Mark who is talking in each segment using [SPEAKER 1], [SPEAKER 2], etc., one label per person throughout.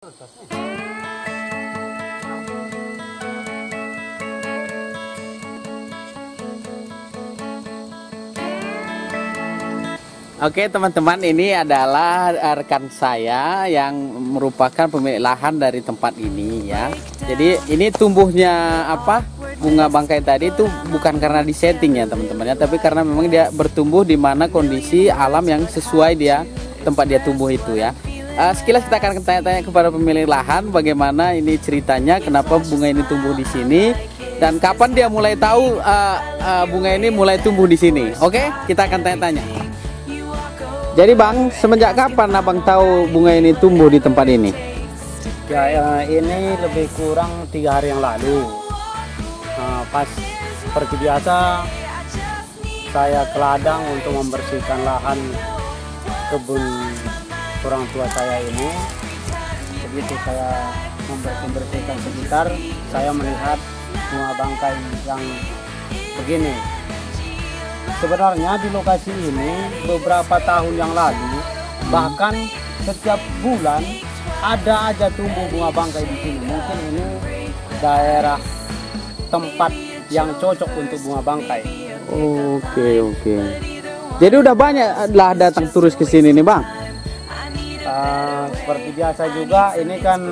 [SPEAKER 1] Oke teman-teman ini adalah rekan saya yang merupakan pemilik lahan dari tempat ini ya. Jadi ini tumbuhnya apa bunga bangkai tadi itu bukan karena disetting ya teman-teman ya, tapi karena memang dia bertumbuh di mana kondisi alam yang sesuai dia tempat dia tumbuh itu ya. Uh, sekilas kita akan tanya-tanya kepada pemilik lahan bagaimana ini ceritanya, kenapa bunga ini tumbuh di sini dan kapan dia mulai tahu uh, uh, bunga ini mulai tumbuh di sini. Oke, kita akan tanya-tanya. Jadi bang, semenjak kapan abang tahu bunga ini tumbuh di tempat ini?
[SPEAKER 2] Ya, ya ini lebih kurang tiga hari yang lalu. Nah, pas seperti biasa, saya ke ladang untuk membersihkan lahan kebun orang tua saya ini. Begitu saya membersihkan sekitar, saya melihat bunga bangkai yang begini Sebenarnya di lokasi ini beberapa tahun yang lalu bahkan setiap bulan ada aja tumbuh bunga bangkai di sini. Mungkin ini daerah tempat yang cocok untuk bunga bangkai.
[SPEAKER 1] Oke oke. Jadi udah banyak lah datang turis ke sini nih bang.
[SPEAKER 2] Uh, seperti biasa juga ini kan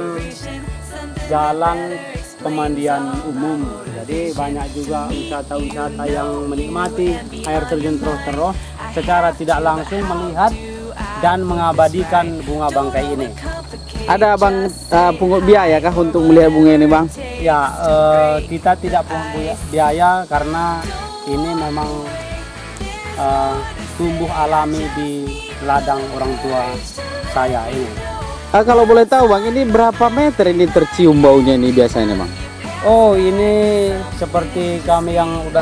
[SPEAKER 2] jalan pemandian umum. Jadi banyak juga wisata-wisata yang menikmati air terjun terus-terus secara tidak langsung melihat dan mengabadikan bunga bangkai ini.
[SPEAKER 1] Ada bang uh, pungut biaya kah untuk melihat bunga ini bang?
[SPEAKER 2] Ya uh, kita tidak pungut biaya karena ini memang uh, tumbuh alami di ladang orang tua saya ini
[SPEAKER 1] Ah, kalau boleh tahu bang, ini berapa meter ini tercium baunya ini biasanya bang?
[SPEAKER 2] Oh ini seperti kami yang udah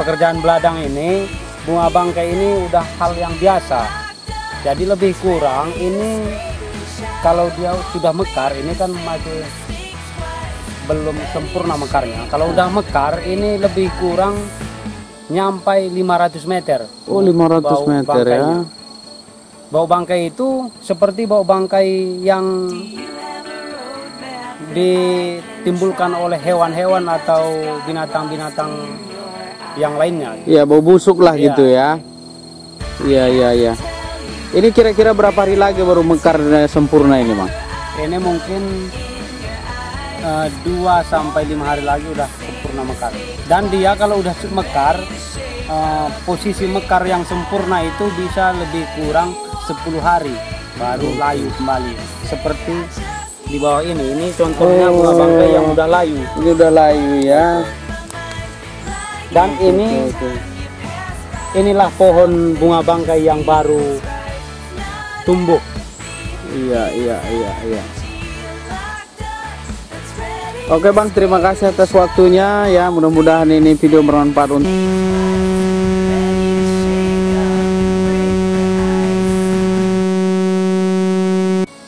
[SPEAKER 2] pekerjaan beladang ini, bunga bangkai ini udah hal yang biasa. Jadi lebih kurang ini kalau dia sudah mekar, ini kan masih belum sempurna mekarnya. Kalau udah mekar ini lebih kurang nyampai 500 meter.
[SPEAKER 1] Oh 500 meter ya.
[SPEAKER 2] Bau bangkai itu seperti bau bangkai yang ditimbulkan oleh hewan-hewan atau binatang-binatang yang lainnya.
[SPEAKER 1] Iya, bau busuk lah ya. gitu ya. Iya, iya, iya. Ini kira-kira berapa hari lagi baru mekar sempurna ini, Bang?
[SPEAKER 2] Ini mungkin uh, eh, 2 sampai 5 hari lagi udah sempurna mekar. Dan dia kalau udah mekar, uh, posisi mekar yang sempurna itu bisa lebih kurang 10 hari baru layu kembali. Seperti di bawah ini ini contohnya bunga oh. bangkai yang udah layu.
[SPEAKER 1] Ini udah layu ya.
[SPEAKER 2] Dan ini inilah pohon bunga bangkai yang baru tumbuh.
[SPEAKER 1] Iya iya iya iya. Oke bang, terima kasih atas waktunya ya. Mudah-mudahan ini video bermanfaat untuk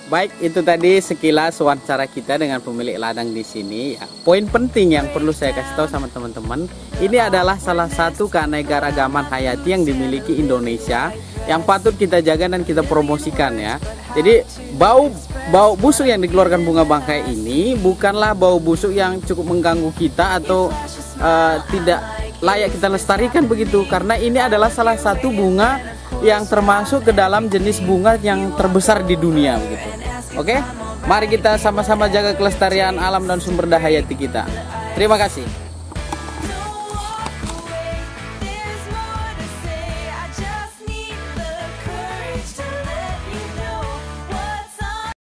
[SPEAKER 1] Baik, itu tadi sekilas wawancara kita dengan pemilik ladang di sini. Ya, poin penting yang perlu saya kasih tahu sama teman-teman, ini adalah salah satu keanekaragaman hayati yang dimiliki Indonesia yang patut kita jaga dan kita promosikan ya. Jadi bau bau busuk yang dikeluarkan bunga bangkai ini bukanlah bau busuk yang cukup mengganggu kita atau uh, tidak layak kita lestarikan begitu karena ini adalah salah satu bunga yang termasuk ke dalam jenis bunga yang terbesar di dunia begitu. Oke? Mari kita sama-sama jaga kelestarian alam dan sumber daya kita. Terima kasih.